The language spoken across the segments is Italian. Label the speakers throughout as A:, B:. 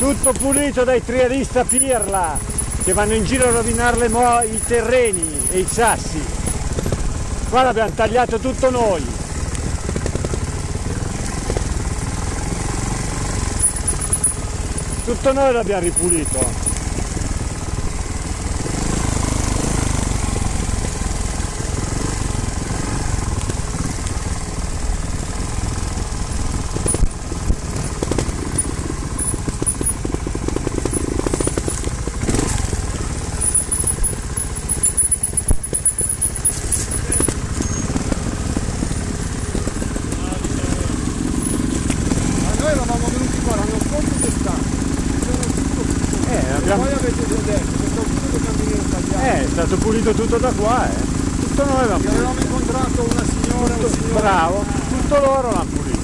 A: tutto pulito dai trialista Pirla che vanno in giro a rovinare i terreni e i sassi. Qua l'abbiamo tagliato tutto noi. Tutto noi l'abbiamo ripulito
B: Poi avete detto, questo punto cammino tagliato.
A: Eh, è stato pulito tutto da qua, eh. Tutto noi l'hanno pulito.
B: Avevamo incontrato una signora,
A: tutto,
B: un signore.
A: Bravo, tutto loro l'hanno pulito.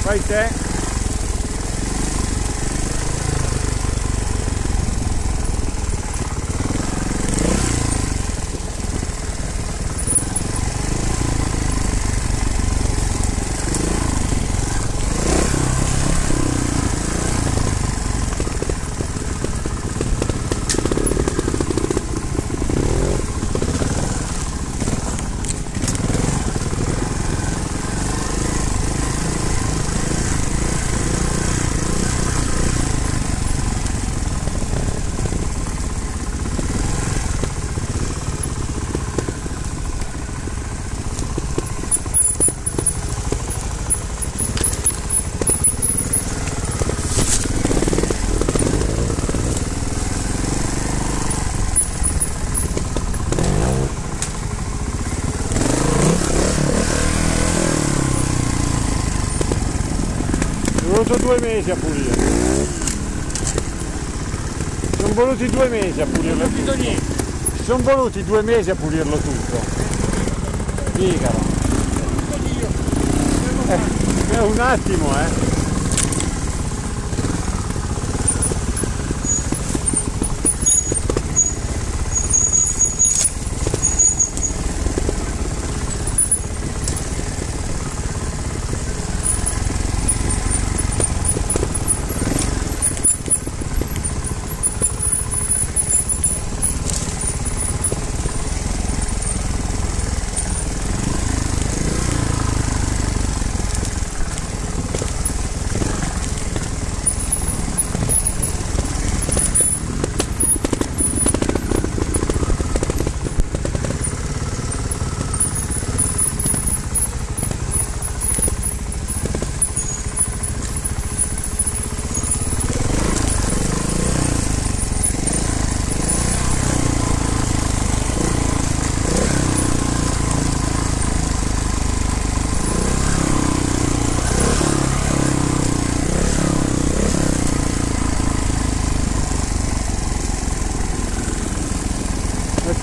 A: Fai te. Voluto due mesi a pulire. Sono voluti due mesi a pulirlo tutto. Ci sono voluti due mesi a pulirlo tutto. Figaro. Eh, un attimo, eh.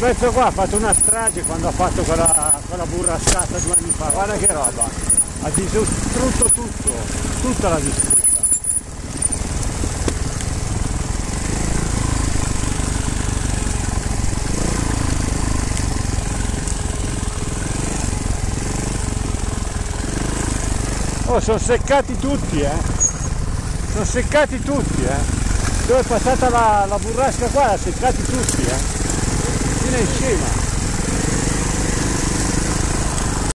A: Pezzo qua ha fatto una strage quando ha fatto quella, quella burrascata due anni fa, guarda che roba, ha distrutto tutto, tutta la distrutta. Oh, sono seccati tutti, eh! Sono seccati tutti, eh! Dove è passata la, la burrasca qua, l'ha seccati tutti, eh! Direitinho, mano.